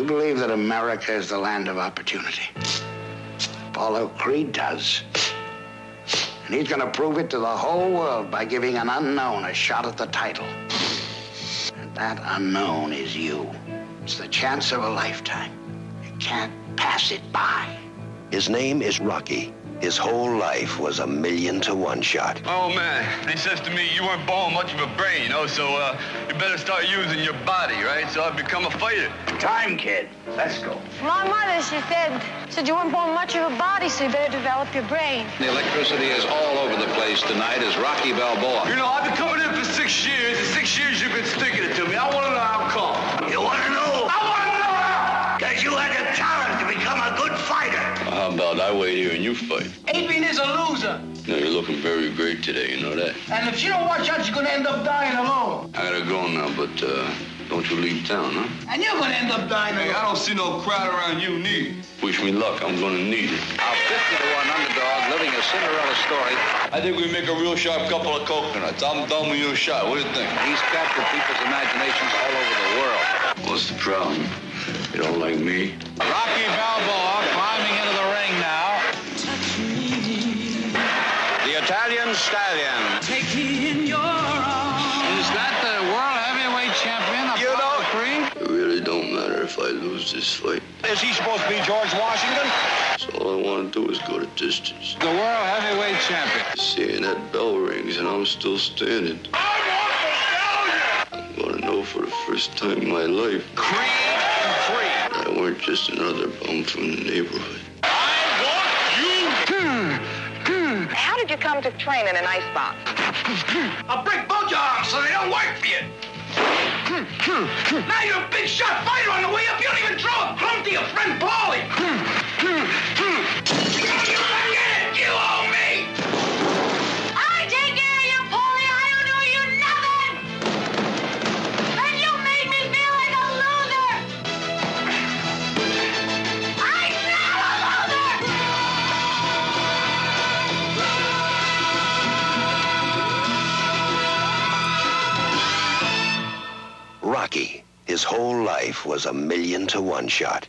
believe that America is the land of opportunity. Apollo Creed does. And he's going to prove it to the whole world by giving an unknown a shot at the title. And that unknown is you. It's the chance of a lifetime. You can't pass it by. His name is Rocky. His whole life was a million to one shot. Oh, man. They says to me, you weren't born much of a brain, you know, so uh, you better start using your body, right? So I've become a fighter. Time, kid. Let's go. My mother, she said, said you weren't born much of a body, so you better develop your brain. The electricity is all over the place tonight as Rocky Balboa. You know, I've been coming in for six years, and six years you've been sticking it to me. I want to know how How about I wait here and you fight? Adrian is a loser. No, you're looking very great today, you know that? And if you don't watch out, you're gonna end up dying alone. I gotta go now, but uh, don't you leave town, huh? And you're gonna end up dying Hey, I don't see no crowd around you, neither. Wish me luck, I'm gonna need it. A 50 to 1 underdog living a Cinderella story. I think we make a real sharp couple of coconuts. I'm done with your shot. What do you think? He's captured people's imaginations all over the world. What's the problem? You don't like me? Rocky Balboa climbing into the ring Italian Stallion. Take me in your arms. Is that the world heavyweight champion of You know- Creed? It really don't matter if I lose this fight. Is he supposed to be George Washington? So all I want to do is go to distance. The world heavyweight champion. Seeing that bell rings and I'm still standing. I'm gonna know for the first time in my life Creed and free. I weren't just another bum from the neighborhood. Come to train in an icebox? I'll break both your arms so they don't work for you. now you're a big shot fighter on the way up. You don't even throw a crumb to your friend Paulie. Rocky. His whole life was a million to one shot.